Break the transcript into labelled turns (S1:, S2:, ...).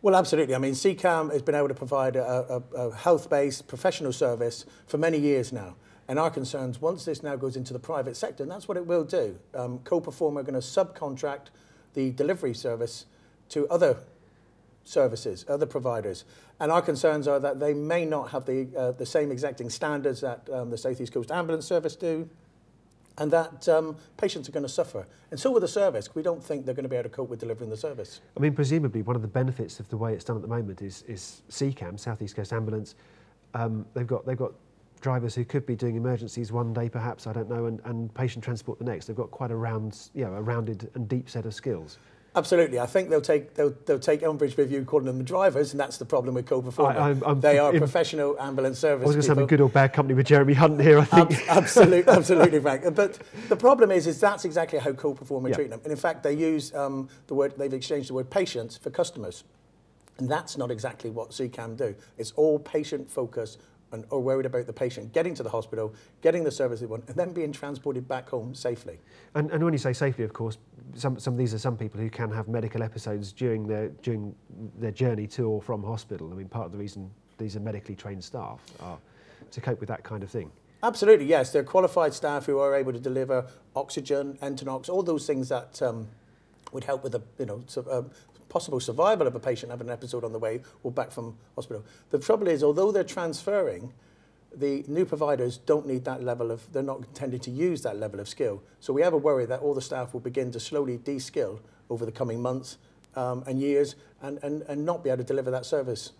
S1: Well, absolutely. I mean, SECAmb has been able to provide a, a, a health-based professional service for many years now. And our concerns, once this now goes into the private sector, and that's what it will do, um, Coperforma are going to subcontract the delivery service to other services, other providers. And our concerns are that they may not have the, uh, the same exacting standards that um, the South East Coast Ambulance Service do, and that um, patients are going to suffer. And so will the service. We don't think they're going to be able to cope with delivering the service.
S2: I mean, presumably one of the benefits of the way it's done at the moment is, is SECAmb, South East Coast Ambulance. Um, they've got they've got drivers who could be doing emergencies one day, perhaps I don't know, and, and patient transport the next. They've got quite a round, you know, a rounded and deep set of skills.
S1: Absolutely. I think they'll take they'll, they'll take umbrage with you calling them the drivers, and that's the problem with
S2: I'm- I'm
S1: they are
S2: in-
S1: professional ambulance service
S2: I was going to say I'm good or bad company with Jeremy Hunt here, I think.
S1: Ab- absolutely, absolutely, Frank. But the problem is, is that's exactly how Coperforma
S2: Yeah.
S1: treat them. And in fact, they use um, the word they've exchanged the word patients for customers, and that's not exactly what SECAmb do. It's all patient focused and are worried about the patient getting to the hospital, getting the service they want, and then being transported back home safely.
S2: And, and when you say safely, of course, some, some of these are some people who can have medical episodes during their during their journey to or from hospital. I mean, part of the reason these are medically trained staff are to cope with that kind of thing.
S1: Absolutely, yes. They're qualified staff who are able to deliver oxygen, Entonox, all those things that um, would help with the you know um, possible survival of a patient having an episode on the way or back from hospital. The trouble is, although they're transferring, the new providers don't need that level of, they're not intended to use that level of skill. So we have a worry that all the staff will begin to slowly de-skill over the coming months um, and years and, and, and not be able to deliver that service.